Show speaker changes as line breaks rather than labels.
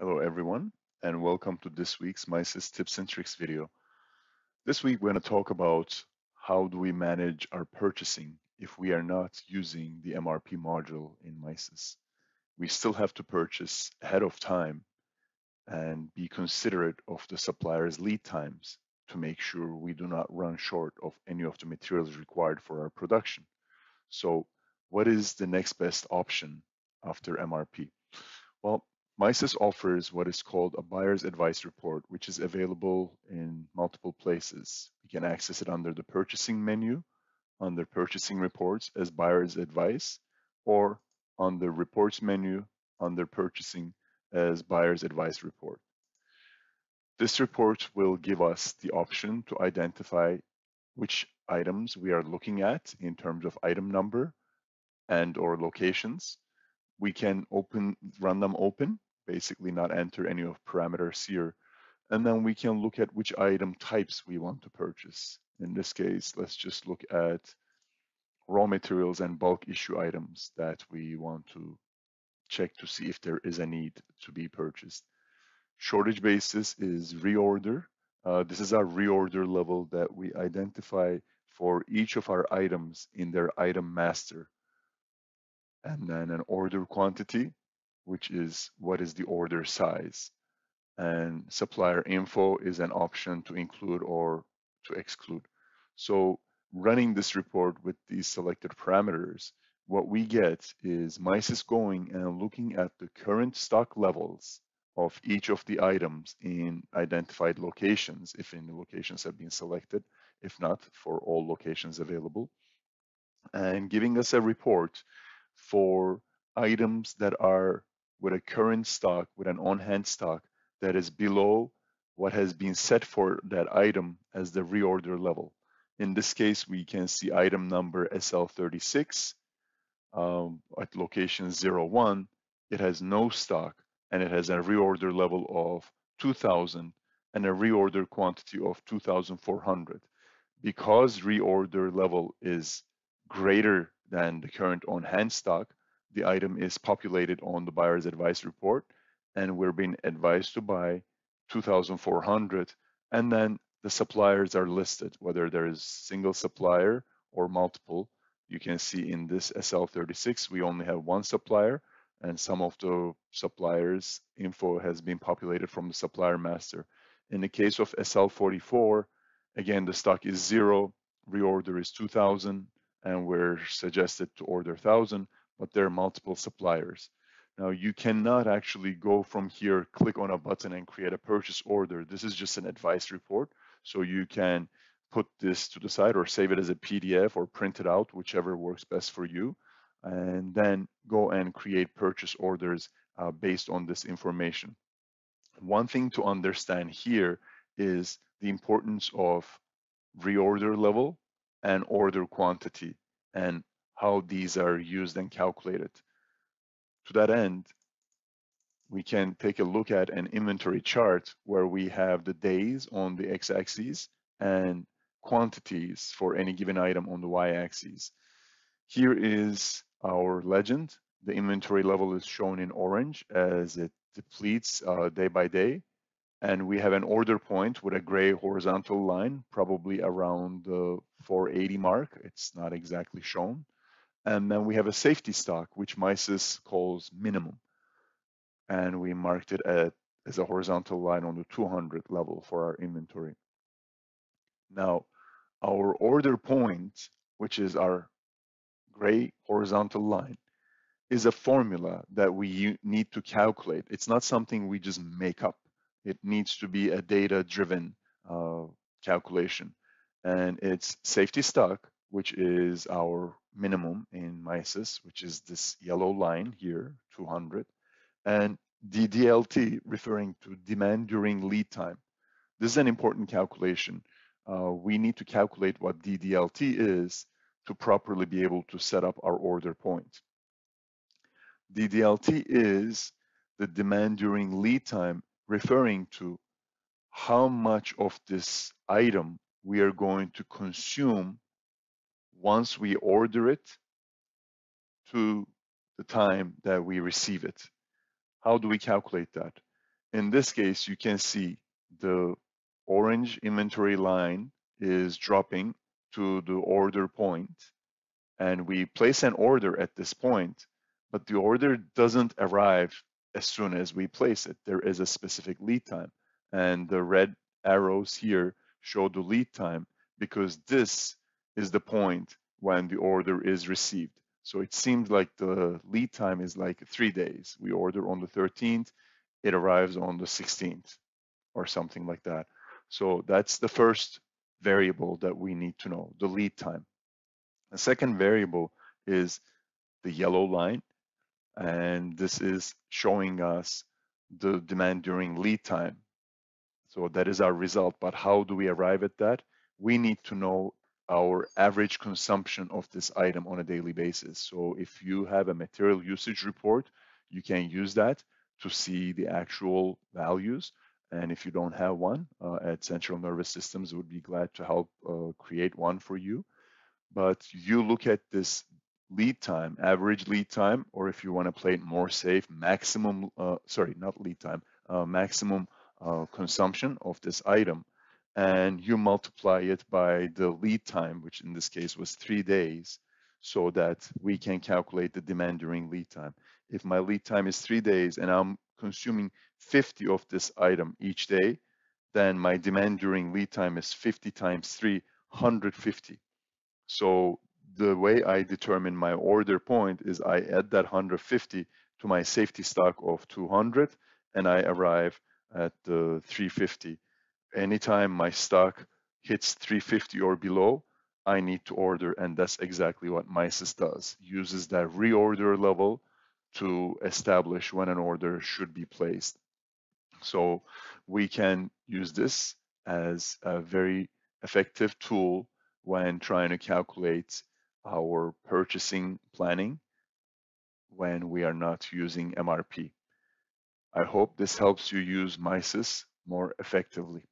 Hello everyone, and welcome to this week's MISys Tips and Tricks video. This week we're going to talk about how do we manage our purchasing if we are not using the MRP module in MISys. We still have to purchase ahead of time and be considerate of the supplier's lead times to make sure we do not run short of any of the materials required for our production. So what is the next best option after MRP? Well, MISys offers what is called a buyer's advice report, which is available in multiple places. You can access it under the purchasing menu, under purchasing reports as buyer's advice, or the reports menu under purchasing as buyer's advice report. This report will give us the option to identify which items we are looking at in terms of item number and or locations. We can open, run them open basically not enter any of parameters here. And then we can look at which item types we want to purchase. In this case, let's just look at raw materials and bulk issue items that we want to check to see if there is a need to be purchased. Shortage basis is reorder. Uh, this is our reorder level that we identify for each of our items in their item master. And then an order quantity which is what is the order size. And supplier info is an option to include or to exclude. So running this report with these selected parameters, what we get is MISys going and looking at the current stock levels of each of the items in identified locations, if any locations have been selected, if not, for all locations available, and giving us a report for items that are with a current stock, with an on-hand stock that is below what has been set for that item as the reorder level. In this case, we can see item number SL36 um, at location 01. It has no stock and it has a reorder level of 2000 and a reorder quantity of 2400. Because reorder level is greater than the current on-hand stock, the item is populated on the buyer's advice report and we're being advised to buy 2400 and then the suppliers are listed. Whether there is single supplier or multiple you can see in this SL36 we only have one supplier and some of the suppliers info has been populated from the supplier master. In the case of SL44 again the stock is zero reorder is 2000 and we're suggested to order 1000 but there are multiple suppliers. Now you cannot actually go from here, click on a button and create a purchase order. This is just an advice report. So you can put this to the side or save it as a PDF or print it out, whichever works best for you. And then go and create purchase orders uh, based on this information. One thing to understand here is the importance of reorder level and order quantity. And how these are used and calculated. To that end, we can take a look at an inventory chart where we have the days on the x-axis and quantities for any given item on the y-axis. Here is our legend. The inventory level is shown in orange as it depletes uh, day by day. And we have an order point with a gray horizontal line, probably around the 480 mark. It's not exactly shown. And then we have a safety stock, which MISys calls minimum. And we marked it at, as a horizontal line on the 200 level for our inventory. Now, our order point, which is our gray horizontal line, is a formula that we need to calculate. It's not something we just make up. It needs to be a data-driven uh, calculation. And it's safety stock, which is our minimum in MISys, which is this yellow line here, 200, and DDLT referring to demand during lead time. This is an important calculation. Uh, we need to calculate what DDLT is to properly be able to set up our order point. DDLT is the demand during lead time referring to how much of this item we are going to consume once we order it to the time that we receive it. How do we calculate that? in this case, you can see the orange inventory line is dropping to the order point and we place an order at this point, but the order doesn't arrive as soon as we place it. There is a specific lead time and the red arrows here show the lead time because this is the point when the order is received. So it seems like the lead time is like three days. We order on the 13th, it arrives on the 16th or something like that. So that's the first variable that we need to know, the lead time. The second variable is the yellow line, and this is showing us the demand during lead time. So that is our result, but how do we arrive at that? We need to know our average consumption of this item on a daily basis. So if you have a material usage report, you can use that to see the actual values. And if you don't have one uh, at Central Nervous Systems, would be glad to help uh, create one for you. But you look at this lead time, average lead time, or if you want to play it more safe, maximum, uh, sorry, not lead time, uh, maximum uh, consumption of this item, and you multiply it by the lead time, which in this case was three days, so that we can calculate the demand during lead time. If my lead time is three days and I'm consuming 50 of this item each day, then my demand during lead time is 50 times 3, 150. So the way I determine my order point is I add that 150 to my safety stock of 200 and I arrive at the 350. Anytime my stock hits 350 or below, I need to order and that's exactly what MISys does. Uses that reorder level to establish when an order should be placed. So we can use this as a very effective tool when trying to calculate our purchasing planning when we are not using MRP. I hope this helps you use MISys more effectively.